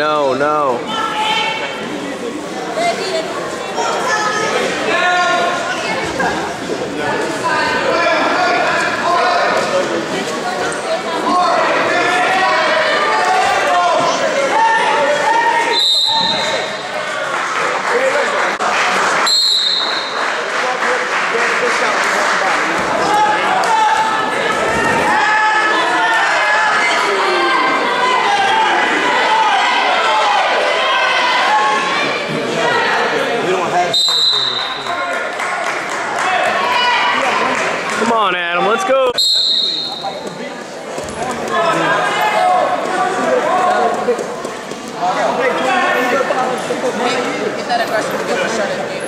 no, no. On, Adam, let's go. Get that aggression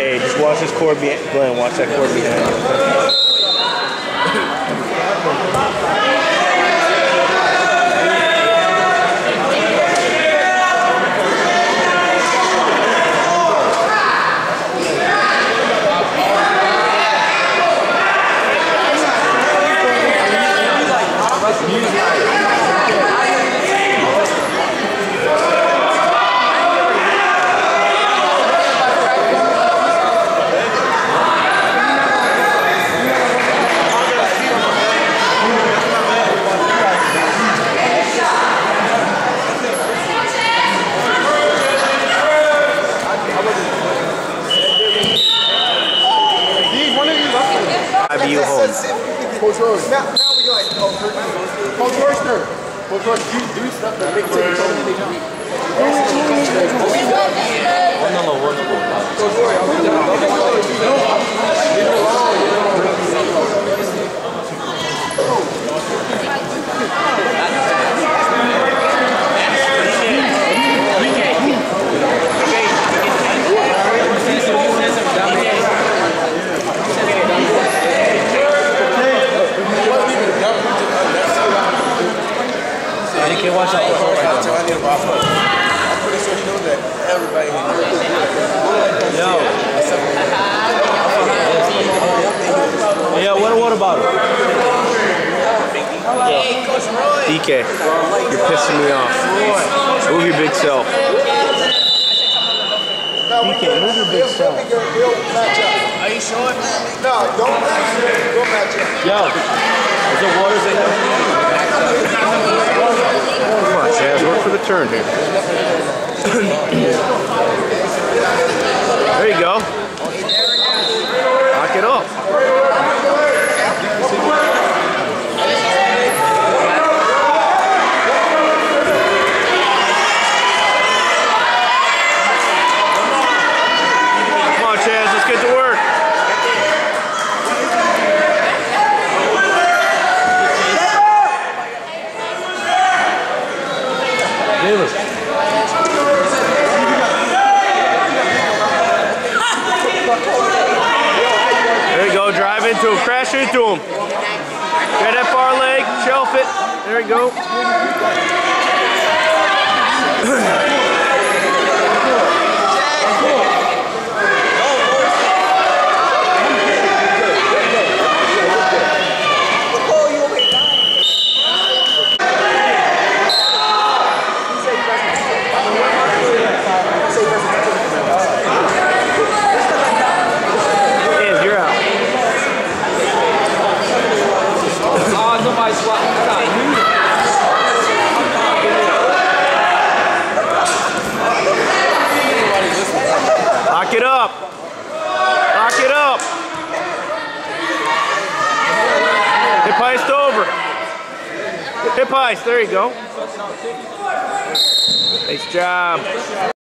Hey, just watch this cord behind Glenn, watch that cord behind you. Coach Now, now we go like, oh, Coach Royster. Coach Royster, do, do stuff that makes it I'm pretty sure he knows that everybody Yeah, what, what about him? DK, you're pissing me off. Move your big self. DK, move your big self. Are you sure? No, don't match up. Don't match up. Yo, is there waters in here? For the turn here. there you go. Knock it off. Come on, Chaz, let's get to work. There you go, drive into him, crash into him. Get that far leg, shelf it. There you go. Lock it up. Lock it up. Hip heist over. Hip heist. There you go. Nice job.